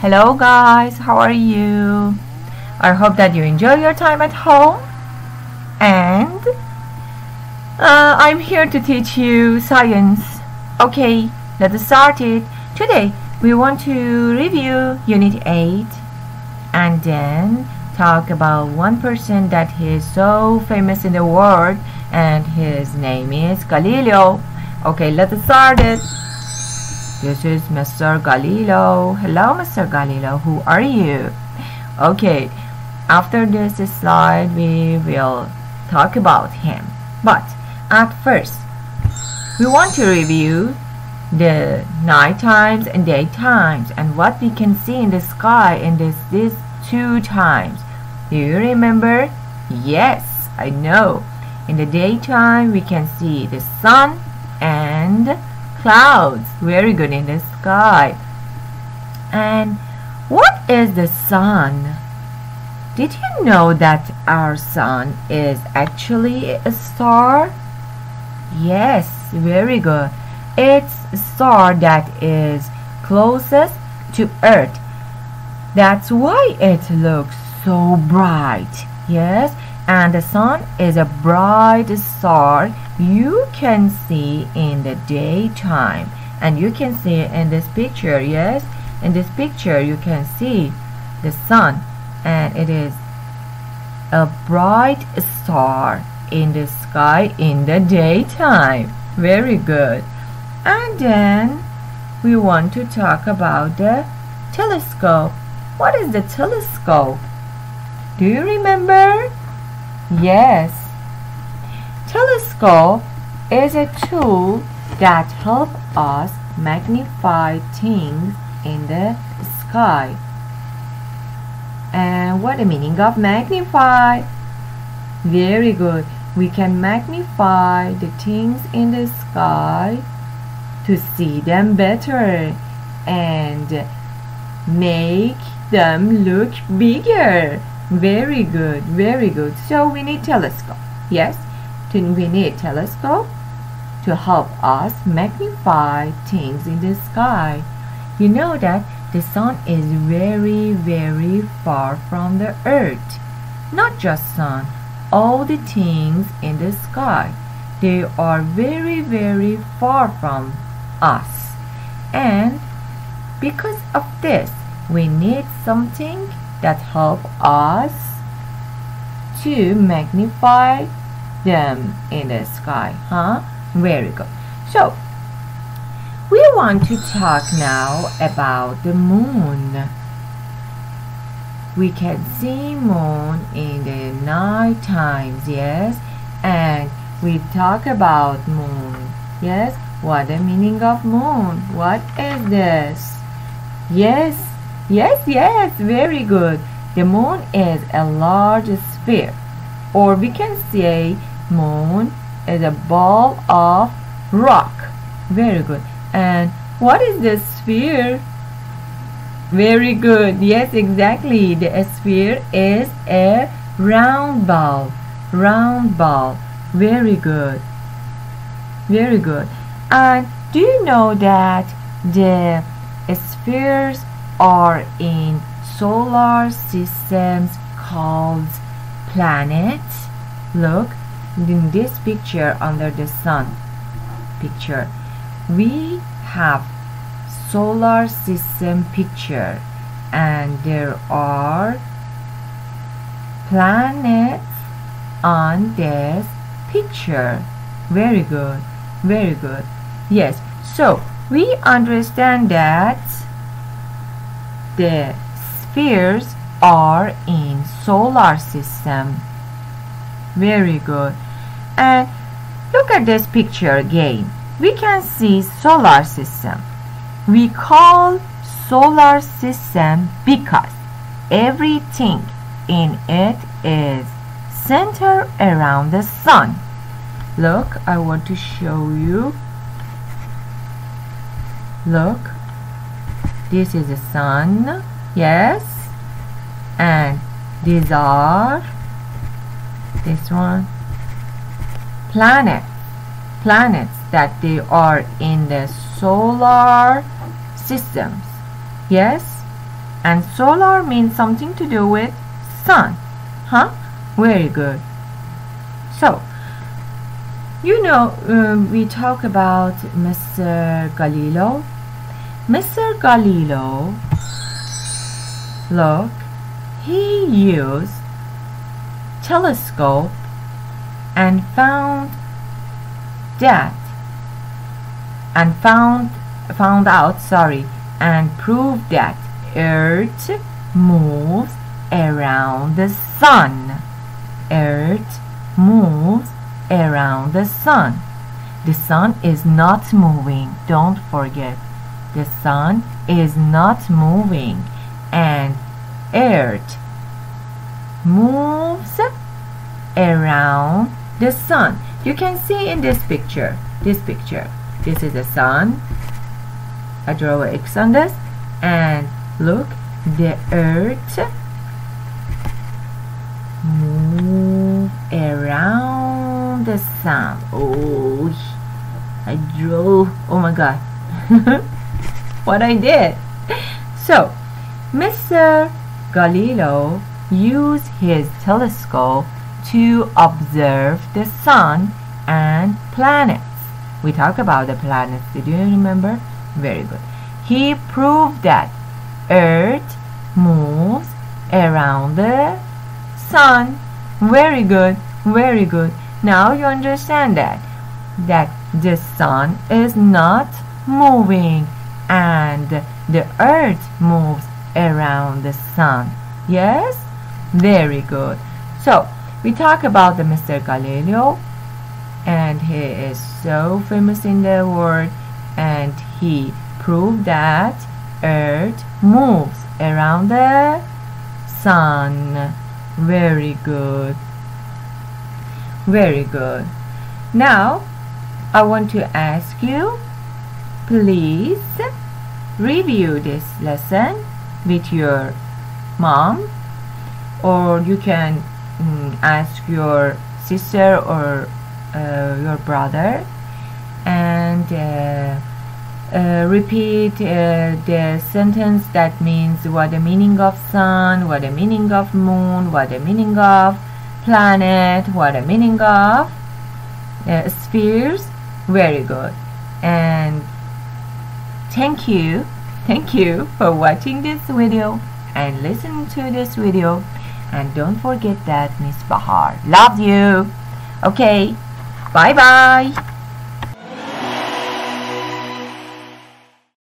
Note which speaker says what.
Speaker 1: Hello guys, how are you? I hope that you enjoy your time at home and uh, I'm here to teach you science. Okay, let's start it. Today we want to review Unit 8 and then talk about one person that is so famous in the world and his name is Galileo. Okay, let's start it. This is Mr. Galileo. Hello, Mr. Galileo. Who are you? Okay, after this slide, we will talk about him. But at first, we want to review the night times and day times and what we can see in the sky in this these two times. Do you remember? Yes, I know. In the daytime, we can see the sun and clouds. Very good in the sky. And what is the sun? Did you know that our sun is actually a star? Yes very good. It's a star that is closest to earth. That's why it looks so bright. Yes and the sun is a bright star you can see in the daytime. And you can see in this picture yes? In this picture you can see the sun. And it is a bright star in the sky in the daytime. Very good. And then we want to talk about the telescope. What is the telescope? Do you remember? Yes. Telescope is a tool that helps us magnify things in the sky. And what the meaning of magnify? Very good. We can magnify the things in the sky to see them better and make them look bigger. Very good, very good. So we need telescope. Yes, we need telescope to help us magnify things in the sky. You know that the sun is very, very far from the earth. Not just sun, all the things in the sky. They are very, very far from us. And because of this, we need something that help us to magnify them in the sky huh? Very good. So we want to talk now about the moon. We can see moon in the night times yes? And we talk about moon yes? What the meaning of moon? What is this? Yes Yes, yes, very good. The moon is a large sphere, or we can say moon is a ball of rock. Very good. And what is the sphere? Very good. Yes, exactly. The sphere is a round ball. Round ball. Very good. Very good. And do you know that the spheres are in solar systems called planets. Look in this picture under the sun picture. We have solar system picture and there are planets on this picture. Very good. Very good. Yes. So we understand that the spheres are in solar system very good and look at this picture again. We can see solar system. We call solar system because everything in it is centered around the sun. Look I want to show you. Look this is the sun. Yes. And these are this one planet planets that they are in the solar systems yes and solar means something to do with sun. Huh? Very good. So, you know, um, we talk about Mr. Galileo. Mr. Galileo, look, he used telescope and found that and found found out sorry and proved that earth moves around the sun. Earth moves around the sun. The sun is not moving don't forget. The sun is not moving and earth moves around the sun. You can see in this picture. This picture. This is the sun. I draw an X on this. And look the earth move around the sun. Oh I drew oh my god. What I did. So Mr. Galileo used his telescope to observe the sun and planets. We talk about the planets. Did you remember? Very good. He proved that Earth moves around the sun. Very good. Very good. Now you understand that that the sun is not moving and the earth moves around the sun. Yes? Very good. So, we talk about the Mr. Galileo and he is so famous in the world and he proved that earth moves around the sun very good very good now I want to ask you please review this lesson with your mom or you can mm, ask your sister or uh, your brother and uh, uh, repeat uh, the sentence that means what the meaning of sun, what the meaning of moon, what the meaning of planet, what the meaning of uh, spheres. Very good. And thank you, thank you for watching this video and listening to this video. And don't forget that Miss Bahar loves you. Okay, bye bye.